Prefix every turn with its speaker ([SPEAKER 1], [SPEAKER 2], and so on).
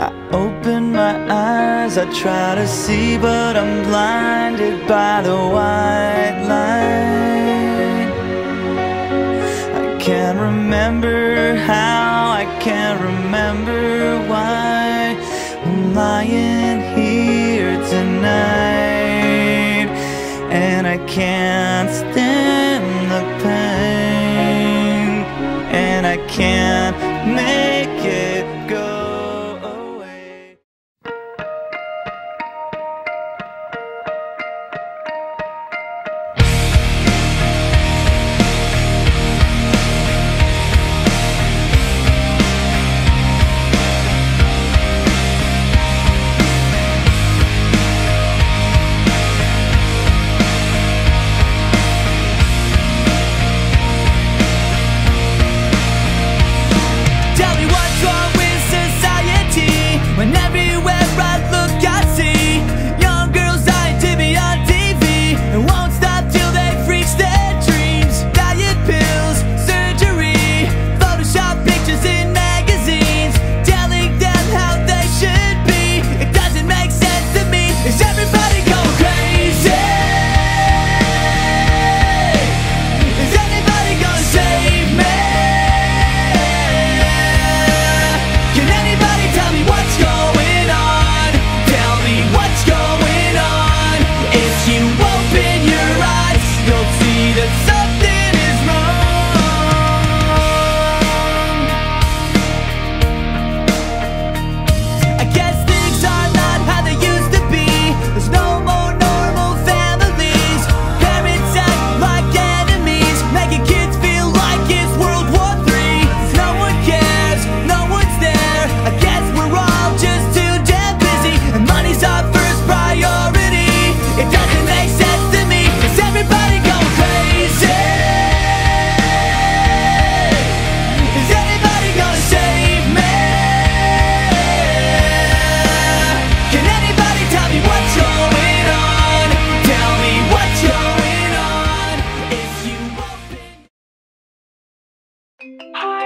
[SPEAKER 1] I open my eyes, I try to see, but I'm blinded by the white light. I can't remember how, I can't remember why I'm lying. Bye.